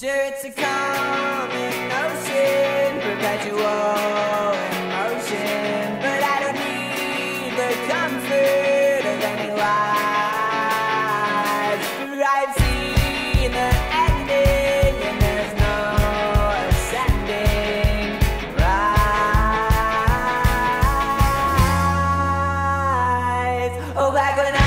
Sure, it's a calming ocean, perpetual emotion, but I don't need the comfort of any lies. For I've seen the ending, and there's no ascending rise. Oh, back when I